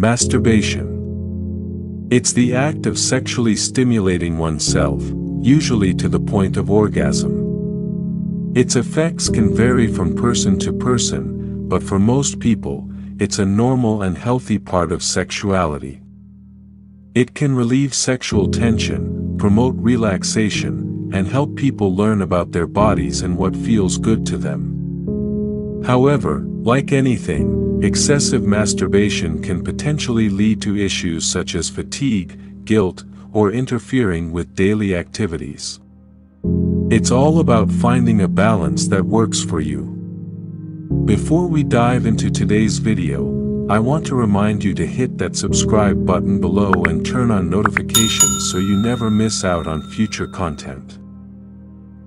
Masturbation. It's the act of sexually stimulating oneself, usually to the point of orgasm. Its effects can vary from person to person, but for most people, it's a normal and healthy part of sexuality. It can relieve sexual tension, promote relaxation, and help people learn about their bodies and what feels good to them. However, like anything, excessive masturbation can potentially lead to issues such as fatigue, guilt, or interfering with daily activities. It's all about finding a balance that works for you. Before we dive into today's video, I want to remind you to hit that subscribe button below and turn on notifications so you never miss out on future content.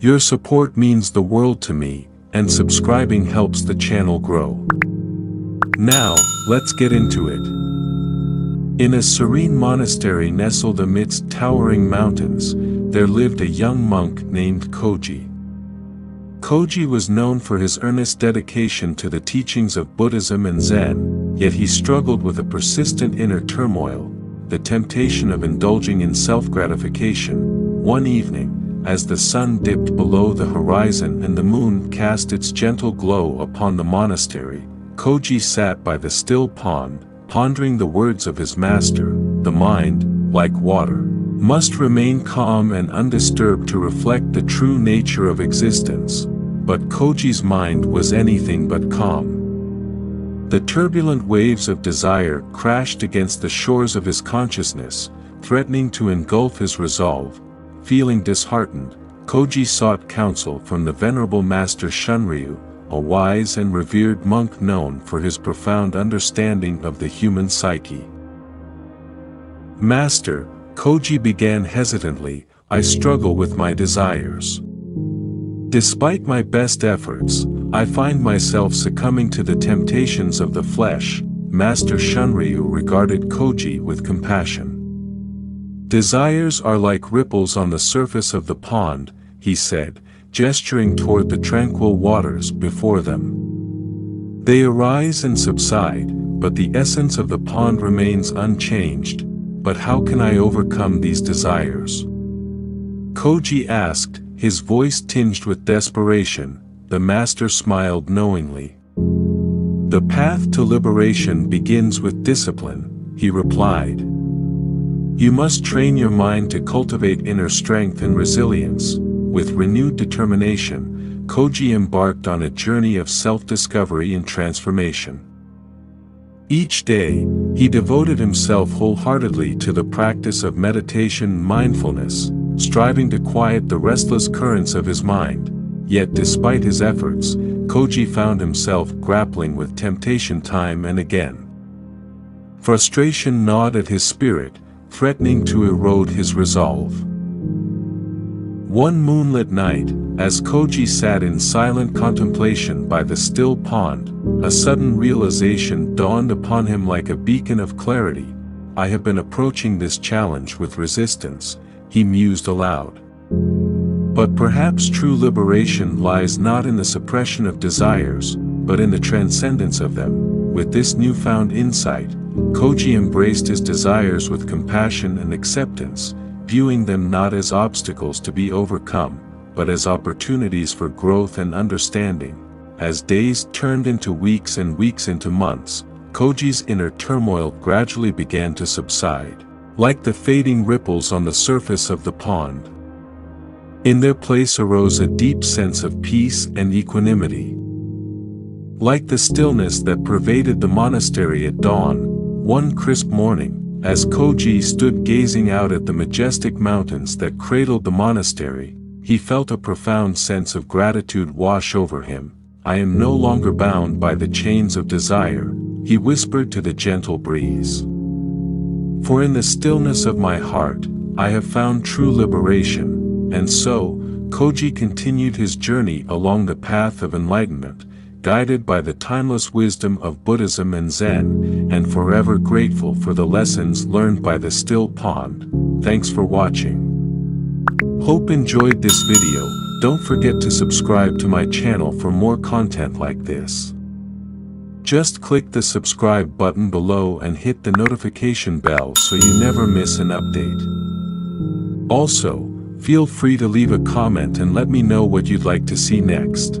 Your support means the world to me, and subscribing helps the channel grow. Now, let's get into it. In a serene monastery nestled amidst towering mountains, there lived a young monk named Koji. Koji was known for his earnest dedication to the teachings of Buddhism and Zen, yet he struggled with a persistent inner turmoil, the temptation of indulging in self-gratification. One evening, as the sun dipped below the horizon and the moon cast its gentle glow upon the monastery, Koji sat by the still pond, pondering the words of his master, the mind, like water, must remain calm and undisturbed to reflect the true nature of existence, but Koji's mind was anything but calm. The turbulent waves of desire crashed against the shores of his consciousness, threatening to engulf his resolve. Feeling disheartened, Koji sought counsel from the venerable master Shunryu, a wise and revered monk known for his profound understanding of the human psyche. Master, Koji began hesitantly, I struggle with my desires. Despite my best efforts, I find myself succumbing to the temptations of the flesh, Master Shunryu regarded Koji with compassion. Desires are like ripples on the surface of the pond, he said, gesturing toward the tranquil waters before them. They arise and subside, but the essence of the pond remains unchanged, but how can I overcome these desires? Koji asked, his voice tinged with desperation, the master smiled knowingly. The path to liberation begins with discipline, he replied. You must train your mind to cultivate inner strength and resilience. With renewed determination, Koji embarked on a journey of self-discovery and transformation. Each day, he devoted himself wholeheartedly to the practice of meditation mindfulness, striving to quiet the restless currents of his mind. Yet despite his efforts, Koji found himself grappling with temptation time and again. Frustration gnawed at his spirit, threatening to erode his resolve. One moonlit night, as Koji sat in silent contemplation by the still pond, a sudden realization dawned upon him like a beacon of clarity. I have been approaching this challenge with resistance, he mused aloud. But perhaps true liberation lies not in the suppression of desires, but in the transcendence of them. With this newfound insight, Koji embraced his desires with compassion and acceptance, viewing them not as obstacles to be overcome, but as opportunities for growth and understanding. As days turned into weeks and weeks into months, Koji's inner turmoil gradually began to subside like the fading ripples on the surface of the pond. In their place arose a deep sense of peace and equanimity. Like the stillness that pervaded the monastery at dawn, one crisp morning, as Koji stood gazing out at the majestic mountains that cradled the monastery, he felt a profound sense of gratitude wash over him. I am no longer bound by the chains of desire, he whispered to the gentle breeze. For in the stillness of my heart, I have found true liberation, and so, Koji continued his journey along the path of enlightenment, guided by the timeless wisdom of Buddhism and Zen, and forever grateful for the lessons learned by the still pond. Thanks for watching. Hope enjoyed this video, don't forget to subscribe to my channel for more content like this. Just click the subscribe button below and hit the notification bell so you never miss an update. Also, feel free to leave a comment and let me know what you'd like to see next.